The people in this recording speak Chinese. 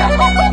成功。